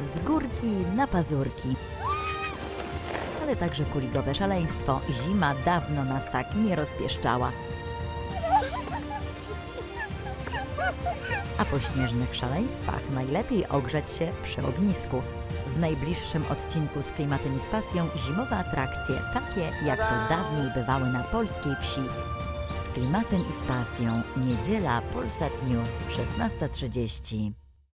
z górki na pazurki. Ale także kuligowe szaleństwo. Zima dawno nas tak nie rozpieszczała. A po śnieżnych szaleństwach najlepiej ogrzać się przy ognisku. W najbliższym odcinku z klimatem i z pasją zimowe atrakcje, takie jak to dawniej bywały na polskiej wsi. Z klimatem i z pasją. Niedziela Polsat News 16.30.